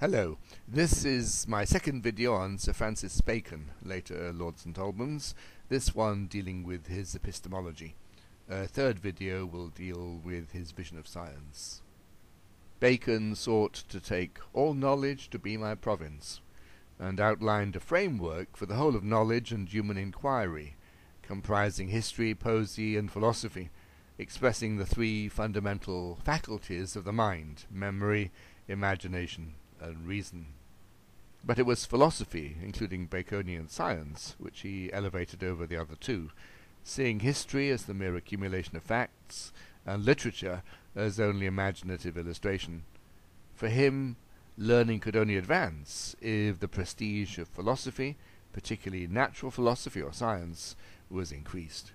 Hello, this is my second video on Sir Francis Bacon, later Lord St Albans, this one dealing with his epistemology. A third video will deal with his vision of science. Bacon sought to take all knowledge to be my province, and outlined a framework for the whole of knowledge and human inquiry, comprising history, poesy, and philosophy, expressing the three fundamental faculties of the mind, memory, imagination, and reason. But it was philosophy, including Baconian science, which he elevated over the other two, seeing history as the mere accumulation of facts, and literature as only imaginative illustration. For him, learning could only advance if the prestige of philosophy, particularly natural philosophy or science, was increased.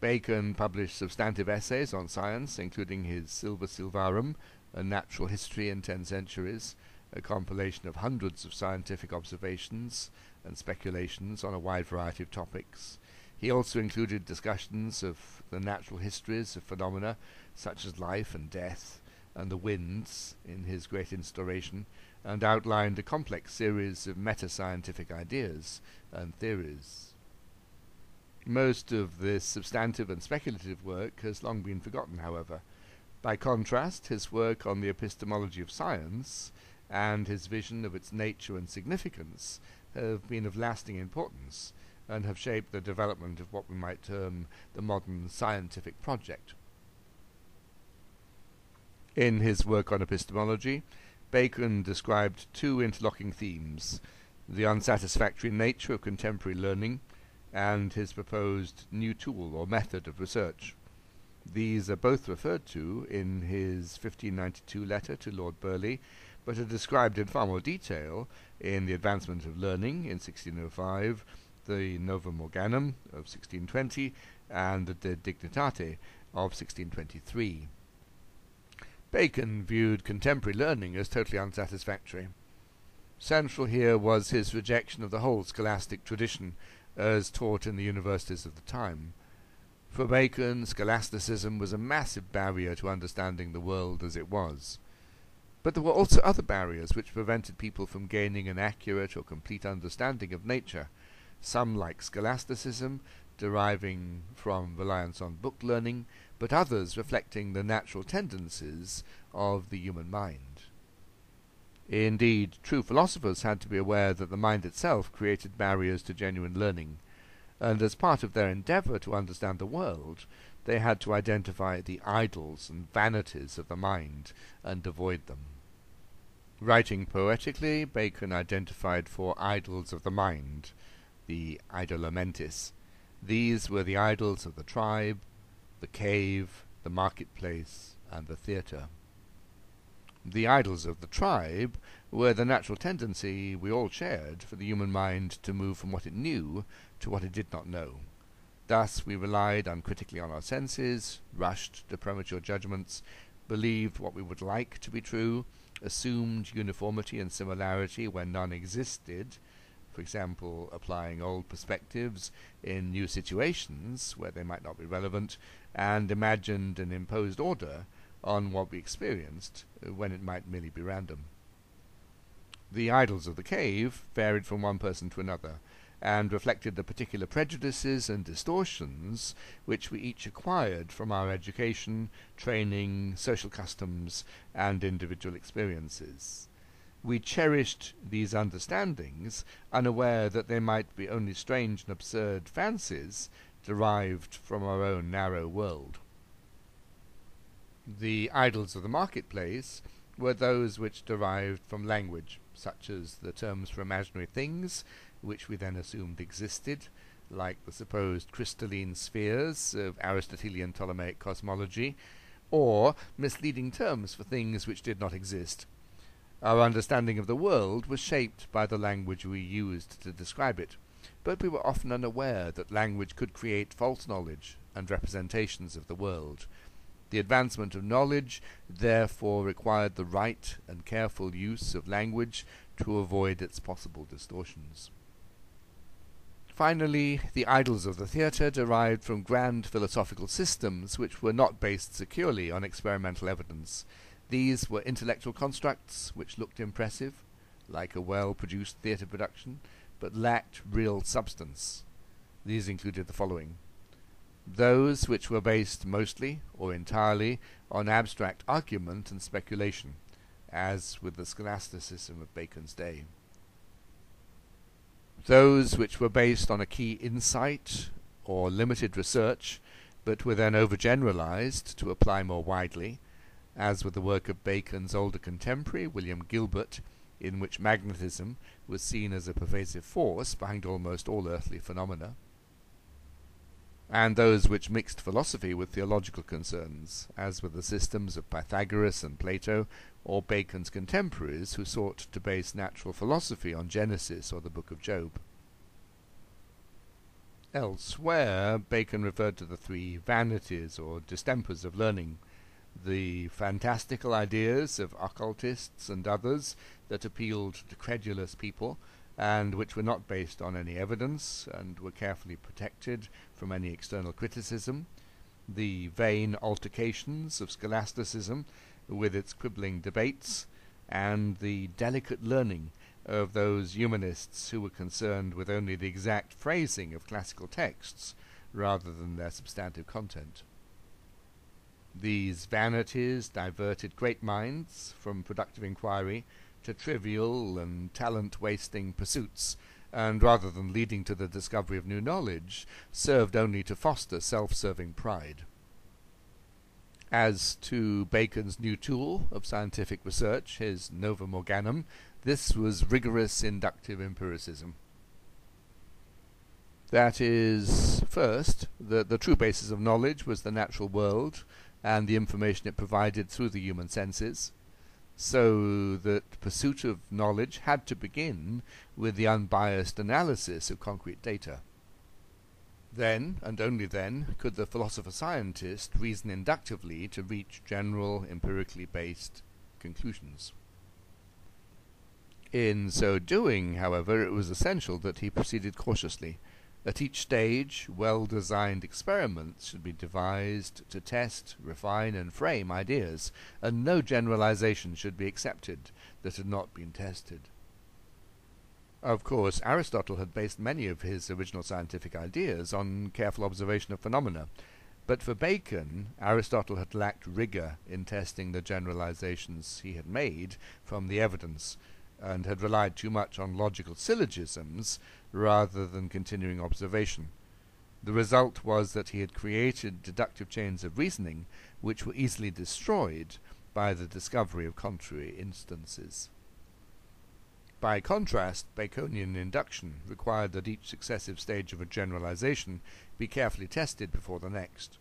Bacon published substantive essays on science, including his Silva Sylvarum, a natural history in ten centuries, a compilation of hundreds of scientific observations and speculations on a wide variety of topics. He also included discussions of the natural histories of phenomena such as life and death and the winds in his great instauration, and outlined a complex series of meta-scientific ideas and theories. Most of this substantive and speculative work has long been forgotten, however, by contrast, his work on the epistemology of science and his vision of its nature and significance have been of lasting importance and have shaped the development of what we might term the modern scientific project. In his work on epistemology, Bacon described two interlocking themes the unsatisfactory nature of contemporary learning and his proposed new tool or method of research. These are both referred to in his 1592 letter to Lord Burleigh, but are described in far more detail in The Advancement of Learning in 1605, the Novum Organum of 1620, and the De Dignitate of 1623. Bacon viewed contemporary learning as totally unsatisfactory. Central here was his rejection of the whole scholastic tradition as taught in the universities of the time. For Bacon, scholasticism was a massive barrier to understanding the world as it was. But there were also other barriers which prevented people from gaining an accurate or complete understanding of nature, some like scholasticism, deriving from reliance on book learning, but others reflecting the natural tendencies of the human mind. Indeed, true philosophers had to be aware that the mind itself created barriers to genuine learning, and as part of their endeavor to understand the world, they had to identify the idols and vanities of the mind and avoid them. Writing poetically, Bacon identified four idols of the mind, the idola mentis. These were the idols of the tribe, the cave, the marketplace, and the theatre. The idols of the tribe were the natural tendency we all shared for the human mind to move from what it knew to what it did not know. Thus we relied uncritically on our senses, rushed to premature judgments, believed what we would like to be true, assumed uniformity and similarity where none existed, for example, applying old perspectives in new situations where they might not be relevant, and imagined an imposed order on what we experienced when it might merely be random. The idols of the cave varied from one person to another, and reflected the particular prejudices and distortions which we each acquired from our education, training, social customs, and individual experiences. We cherished these understandings, unaware that they might be only strange and absurd fancies derived from our own narrow world. The idols of the marketplace were those which derived from language, such as the terms for imaginary things, which we then assumed existed, like the supposed crystalline spheres of Aristotelian Ptolemaic cosmology, or misleading terms for things which did not exist. Our understanding of the world was shaped by the language we used to describe it, but we were often unaware that language could create false knowledge and representations of the world, the advancement of knowledge therefore required the right and careful use of language to avoid its possible distortions. Finally, the idols of the theatre derived from grand philosophical systems which were not based securely on experimental evidence, These were intellectual constructs which looked impressive, like a well-produced theatre production, but lacked real substance. These included the following. Those which were based mostly, or entirely, on abstract argument and speculation, as with the scholasticism of Bacon's day. Those which were based on a key insight or limited research, but were then overgeneralized to apply more widely, as with the work of Bacon's older contemporary, William Gilbert, in which magnetism was seen as a pervasive force behind almost all earthly phenomena, and those which mixed philosophy with theological concerns, as with the systems of Pythagoras and Plato, or Bacon's contemporaries who sought to base natural philosophy on Genesis or the Book of Job. Elsewhere, Bacon referred to the three vanities or distempers of learning, the fantastical ideas of occultists and others that appealed to credulous people, and which were not based on any evidence and were carefully protected from any external criticism, the vain altercations of scholasticism with its quibbling debates, and the delicate learning of those humanists who were concerned with only the exact phrasing of classical texts rather than their substantive content. These vanities diverted great minds from productive inquiry to trivial and talent-wasting pursuits, and rather than leading to the discovery of new knowledge, served only to foster self-serving pride. As to Bacon's new tool of scientific research, his Novum Organum, this was rigorous inductive empiricism. That is, first, that the true basis of knowledge was the natural world and the information it provided through the human senses so that pursuit of knowledge had to begin with the unbiased analysis of concrete data. Then, and only then, could the philosopher-scientist reason inductively to reach general, empirically based conclusions. In so doing, however, it was essential that he proceeded cautiously, at each stage, well-designed experiments should be devised to test, refine, and frame ideas, and no generalization should be accepted that had not been tested. Of course, Aristotle had based many of his original scientific ideas on careful observation of phenomena, but for Bacon, Aristotle had lacked rigor in testing the generalizations he had made from the evidence, and had relied too much on logical syllogisms rather than continuing observation. The result was that he had created deductive chains of reasoning which were easily destroyed by the discovery of contrary instances. By contrast, Baconian induction required that each successive stage of a generalization be carefully tested before the next.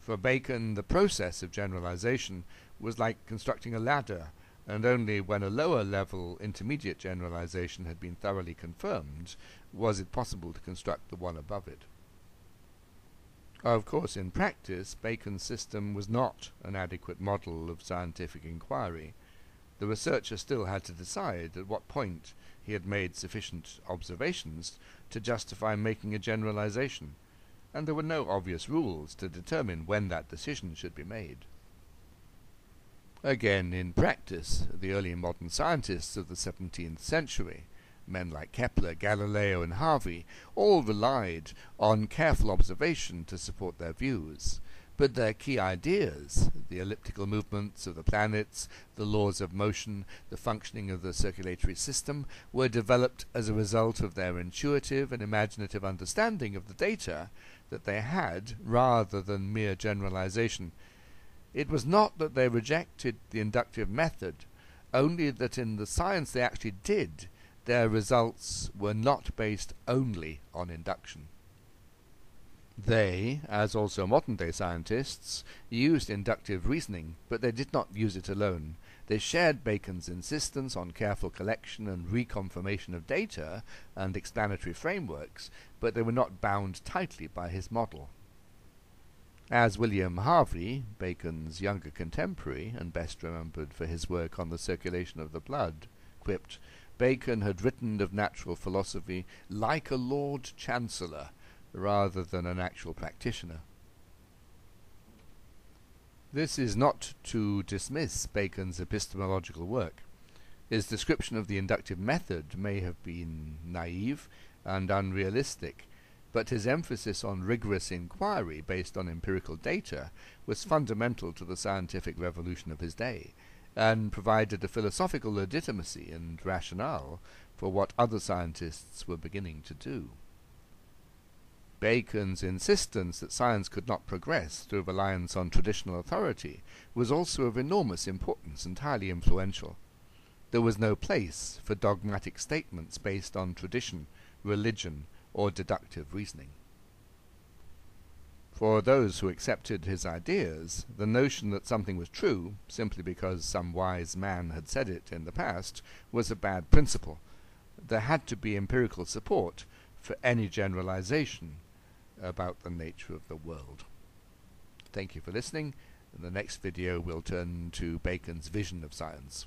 For Bacon, the process of generalization was like constructing a ladder and only when a lower level intermediate generalization had been thoroughly confirmed was it possible to construct the one above it. Of course, in practice, Bacon's system was not an adequate model of scientific inquiry. The researcher still had to decide at what point he had made sufficient observations to justify making a generalization, and there were no obvious rules to determine when that decision should be made. Again, in practice, the early modern scientists of the 17th century, men like Kepler, Galileo, and Harvey, all relied on careful observation to support their views. But their key ideas, the elliptical movements of the planets, the laws of motion, the functioning of the circulatory system, were developed as a result of their intuitive and imaginative understanding of the data that they had rather than mere generalization it was not that they rejected the inductive method, only that in the science they actually did, their results were not based only on induction. They, as also modern-day scientists, used inductive reasoning, but they did not use it alone. They shared Bacon's insistence on careful collection and reconfirmation of data and explanatory frameworks, but they were not bound tightly by his model. As William Harvey, Bacon's younger contemporary, and best remembered for his work on the circulation of the blood, quipped, Bacon had written of natural philosophy like a Lord Chancellor, rather than an actual practitioner. This is not to dismiss Bacon's epistemological work. His description of the inductive method may have been naive and unrealistic, but his emphasis on rigorous inquiry based on empirical data was fundamental to the scientific revolution of his day, and provided a philosophical legitimacy and rationale for what other scientists were beginning to do. Bacon's insistence that science could not progress through reliance on traditional authority was also of enormous importance and highly influential. There was no place for dogmatic statements based on tradition, religion, or deductive reasoning. For those who accepted his ideas, the notion that something was true, simply because some wise man had said it in the past, was a bad principle. There had to be empirical support for any generalization about the nature of the world. Thank you for listening. In the next video we'll turn to Bacon's vision of science.